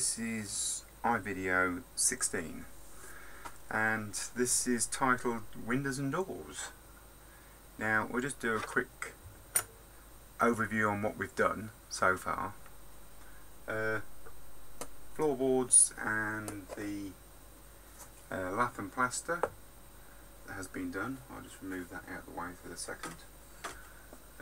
This is iVideo 16 and this is titled Windows and Doors. Now we'll just do a quick overview on what we've done so far. Uh, floorboards and the uh, lath and plaster that has been done. I'll just remove that out of the way for the second.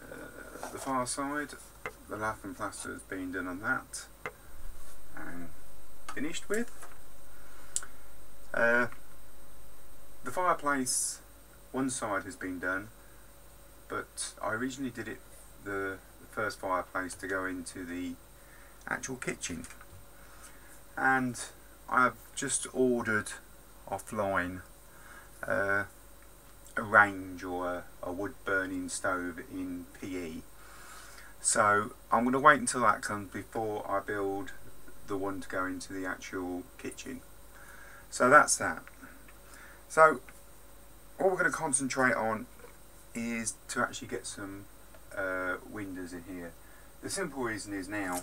Uh, the far side the lath and plaster has been done on that and finished with. Uh, the fireplace, one side has been done, but I originally did it the, the first fireplace to go into the actual kitchen, and I've just ordered offline uh, a range or a, a wood burning stove in PE so I'm going to wait until that comes before I build the one to go into the actual kitchen. So that's that. So what we're going to concentrate on is to actually get some uh, windows in here. The simple reason is now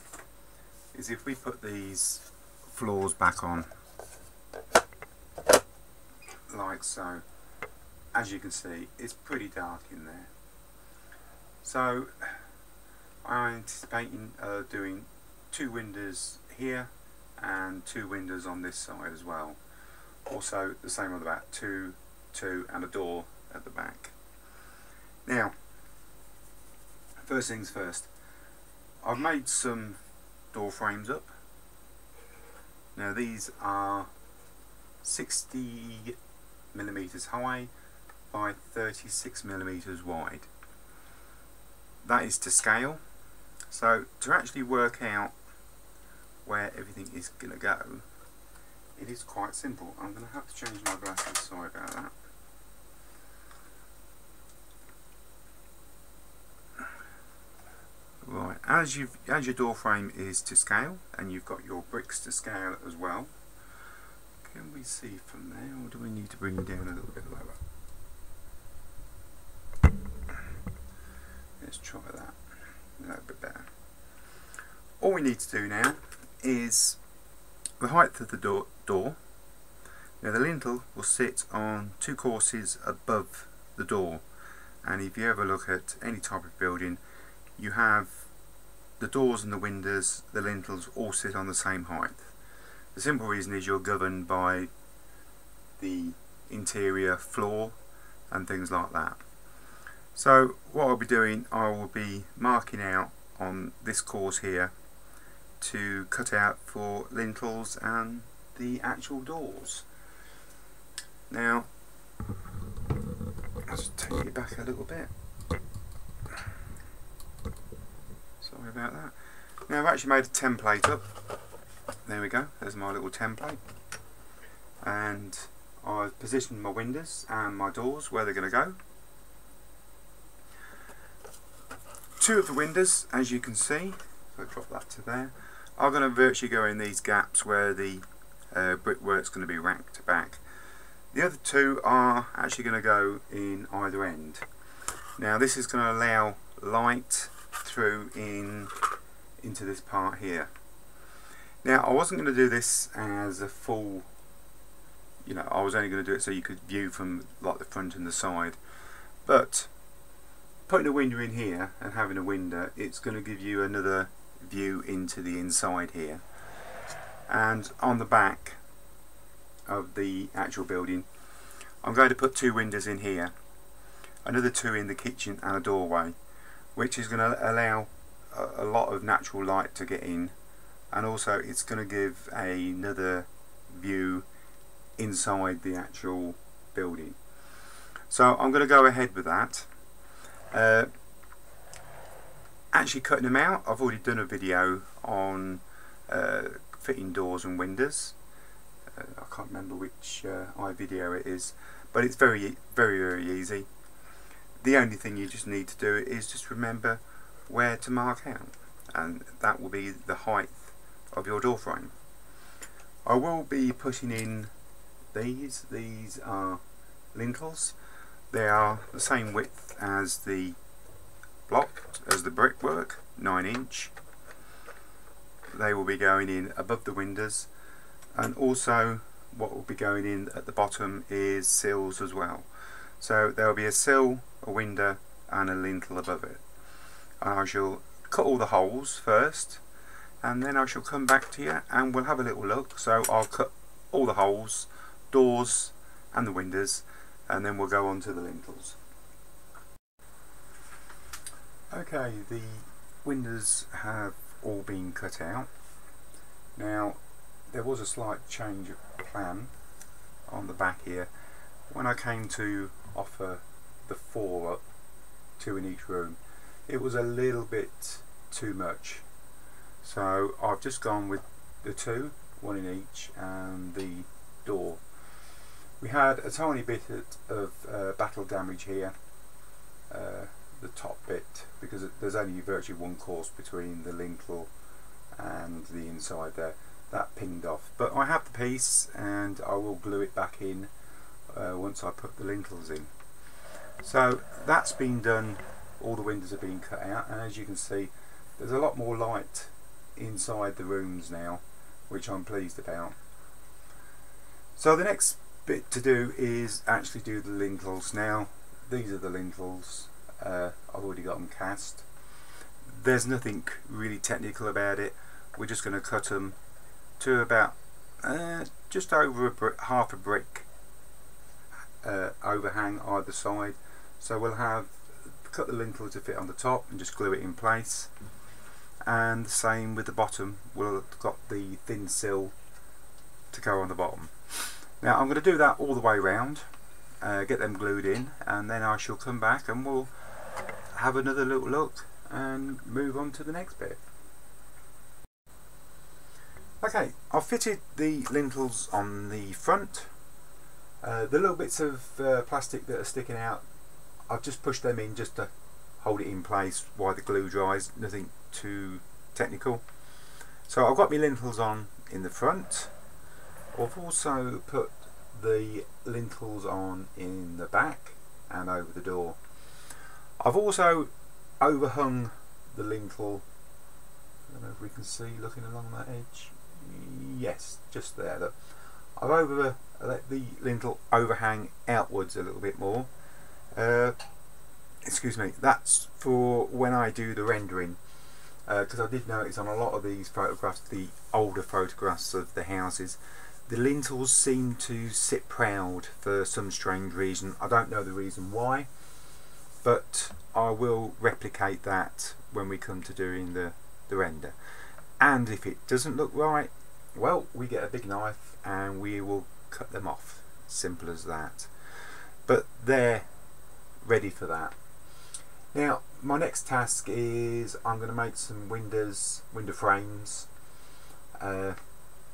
is if we put these floors back on like so as you can see it's pretty dark in there so I'm anticipating uh, doing two windows here and two windows on this side as well. Also the same on the back, two, two and a door at the back. Now, first things first, I've made some door frames up. Now these are 60 millimeters high by 36 millimeters wide. That is to scale so to actually work out where everything is going to go, it is quite simple. I'm going to have to change my glasses, sorry about that. Right, as you as your door frame is to scale, and you've got your bricks to scale as well. Can we see from there, or do we need to bring them down a little bit lower? Let's try that a little bit better. All we need to do now is the height of the door, door. Now the lintel will sit on two courses above the door and if you ever look at any type of building you have the doors and the windows, the lintels all sit on the same height. The simple reason is you're governed by the interior floor and things like that. So what I'll be doing, I will be marking out on this course here to cut out for lintels and the actual doors. Now, I'll take it back a little bit. Sorry about that. Now I've actually made a template up. There we go, there's my little template. And I've positioned my windows and my doors where they're going to go. two of the windows, as you can see, so I drop that to there, are going to virtually go in these gaps where the uh, brickwork's going to be racked back. The other two are actually going to go in either end. Now this is going to allow light through in into this part here. Now I wasn't going to do this as a full, you know, I was only going to do it so you could view from like the front and the side, but putting a window in here and having a window it's going to give you another view into the inside here. And on the back of the actual building I'm going to put two windows in here. Another two in the kitchen and a doorway which is going to allow a, lot of natural light to get in. And also it's going to give another view inside the actual building. So I'm going to go ahead with that. Uh, actually cutting them out, I've already done a video on uh, fitting doors and windows. Uh, I can't remember which uh, iVideo it is, but it's very, very, very easy. The only thing you just need to do is just remember where to mark out, and that will be the height of your door frame. I will be putting in these. These are lintels. They are the same width as the block, as the brickwork, 9 inch. they will be going in above the windows. And also what will be going in at the bottom is sills as well. So there will be a sill, a window and a lintel above it. And I shall cut all the holes first and then I shall come back to you and we'll have a little look. So I'll cut all the holes doors and the windows and then we'll go on to the lintels okay the windows have all been cut out. Now there was a slight change of plan on the back here. When I came to offer the four up two in each room it was a little bit too much. So I've just gone with the two one in each and the door. We had a tiny bit of uh, battle damage here uh, the top bit because there's only virtually one course between the lintel and the inside there that pinged off. But I have the piece and I will glue it back in uh, once I put the lintels in. So that's been done. All the windows have been cut out and as you can see there's a lot more light inside the rooms now which I'm pleased about. So the next bit to do is actually do the lintels. Now these are the lintels uh, I've already got them cast. There's nothing really technical about it. We're just going to cut them to about uh, just over a half a brick uh, overhang either side. So we'll have cut the lintel to fit on the top and just glue it in place. And the same with the bottom. We'll have got the thin sill to go on the bottom. Now I'm going to do that all the way around uh, get them glued in and then I shall come back and we'll have another little look and move on to the next bit. Okay, I've fitted the lintels on the front. Uh, the little bits of uh, plastic that are sticking out, I've just pushed them in just to hold it in place while the glue dries, nothing too technical. So I've got my lintels on in the front. I've also put the lintels on in the back and over the door. I've also overhung the lintel. I don't know if we can see looking along that edge. Yes just there. Look. I've over let the lintel overhang outwards a little bit more. Uh, excuse me that's for when I do the rendering because uh, I did notice on a lot of these photographs the older photographs of the houses the lintels seem to sit proud for some strange reason. I don't know the reason why but I will replicate that when we come to doing the, the render. And if it doesn't look right well we get a big knife and we will cut them off. Simple as that. But they're ready for that. Now my next task is I'm going to make some windows window frames uh,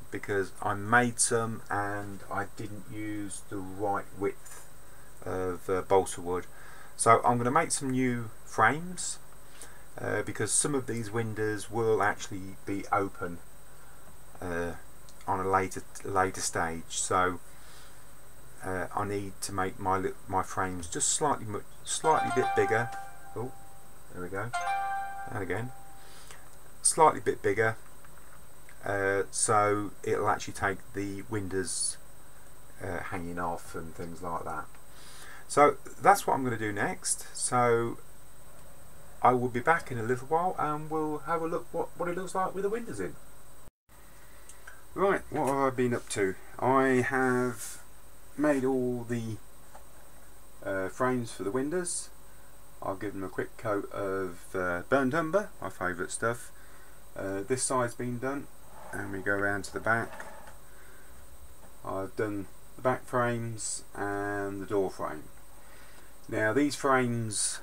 because I made some and I didn't use the right width of uh, balsa wood so I'm going to make some new frames uh, because some of these windows will actually be open uh, on a later later stage. So uh, I need to make my my frames just slightly slightly bit bigger. Oh there we go. And again. Slightly bit bigger. Uh, so it'll actually take the windows uh, hanging off and things like that so that's what I'm going to do next. So I will be back in a little while and we'll have a look what, what it looks like with the windows in. Right, what have I been up to? I have made all the uh, frames for the windows. I'll give them a quick coat of uh, burnt umber, my favourite stuff. Uh, this side's been done and we go around to the back. I've done the back frames and the door frame. Now these frames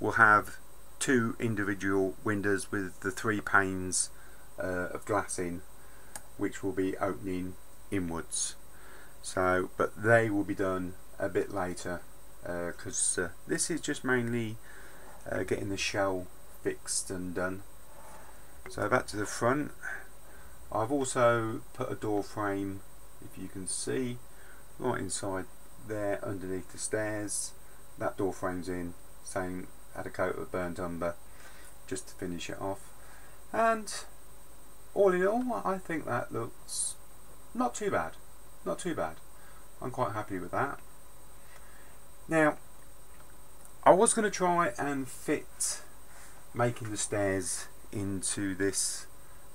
will have two individual windows with the three panes uh, of glass in which will be opening inwards. So but they will be done a bit later because uh, uh, this is just mainly uh, getting the shell fixed and done. So back to the front. I've also put a door frame if you can see right inside there underneath the stairs that door frame's in same add a coat of burnt umber just to finish it off and all in all, I think that looks not too bad. Not too bad. I'm quite happy with that. Now, I was going to try and fit making the stairs into this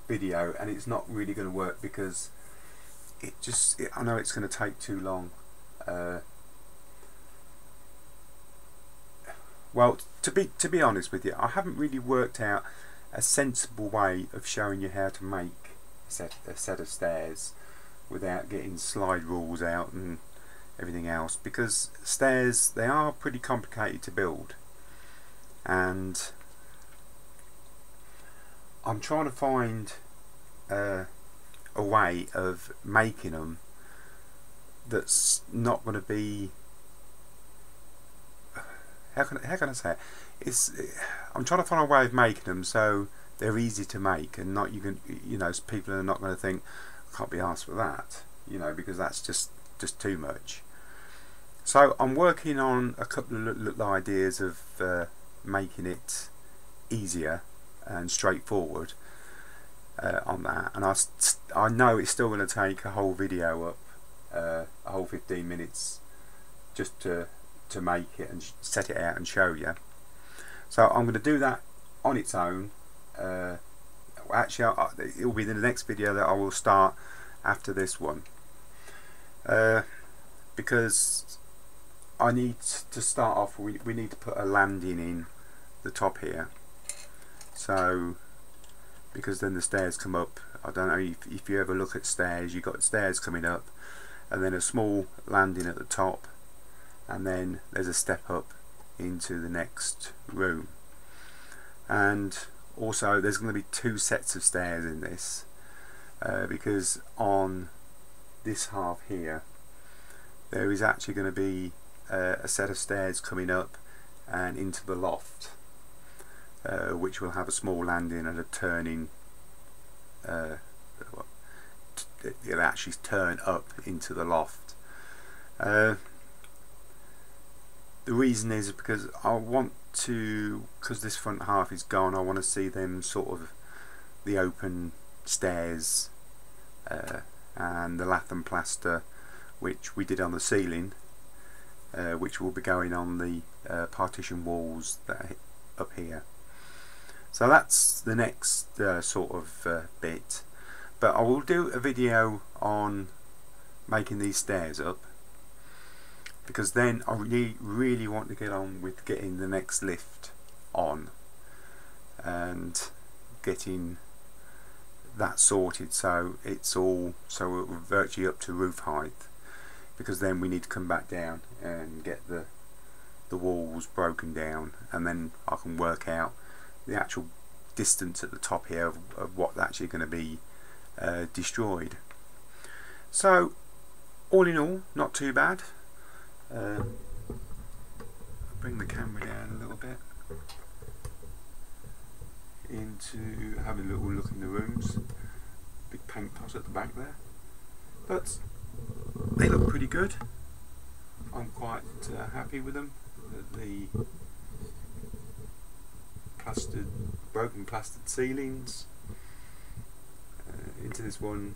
video and it's not really going to work because it just it, I know it's going to take too long uh, well to be to be honest with you I haven't really worked out a sensible way of showing you how to make a set, a set of stairs without getting slide rules out and everything else because stairs they are pretty complicated to build. And I'm trying to find uh, a way of making them that's not going to be how can, how can I say it? It's I'm trying to find a way of making them so they're easy to make and not you can you know people are not going to think I can't be asked for that you know because that's just just too much so I'm working on a couple of little ideas of uh, making it easier and straightforward uh, on that and I, I know it's still going to take a whole video up uh, a whole 15 minutes just to to make it and set it out and show you. So I'm going to do that on its own uh, actually it will be the next video that I will start after this one. Uh, because I need to start off we, we need to put a landing in the top here. So because then the stairs come up. I don't know if, if you ever look at stairs you've got stairs coming up and then a small landing at the top and then there's a step up into the next room. And also there's going to be two sets of stairs in this uh, because on this half here there is actually going to be uh, a set of stairs coming up and into the loft uh, which will have a small landing and a turning uh, it'll actually turn up into the loft. Uh, the reason is because I want to because this front half is gone I want to see them sort of the open stairs uh, and the lath and plaster which we did on the ceiling uh, which will be going on the uh, partition walls that up here. So that's the next uh, sort of uh, bit. But I will do a video on making these stairs up because then I really really want to get on with getting the next lift on and getting that sorted. So it's all so we're virtually up to roof height because then we need to come back down and get the the walls broken down and then I can work out the actual distance at the top here of, of what's actually going to be uh, destroyed. So all in all not too bad uh, bring the camera down a little bit into having a little look in the rooms. Big paint pot at the back there. But they look pretty good. I'm quite uh, happy with them. The plastered, broken plastered ceilings. Uh, into this one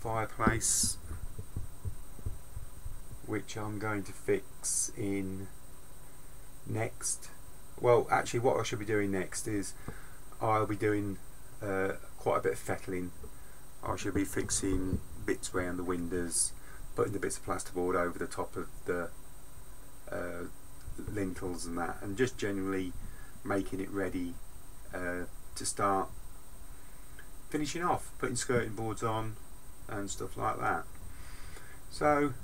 fireplace which I'm going to fix in next. Well actually what I should be doing next is I'll be doing uh, quite a bit of fettling. I should be fixing bits around the windows putting the bits of plasterboard over the top of the uh, lintels and that and just generally making it ready uh, to start finishing off putting skirting boards on and stuff like that. So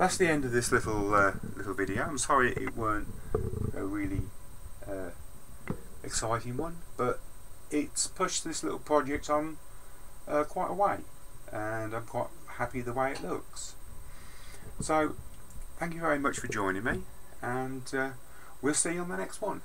that's the end of this little uh, little video. I'm sorry it weren't a really uh, exciting one, but it's pushed this little project on uh, quite a way, and I'm quite happy the way it looks. So, thank you very much for joining me, and uh, we'll see you on the next one.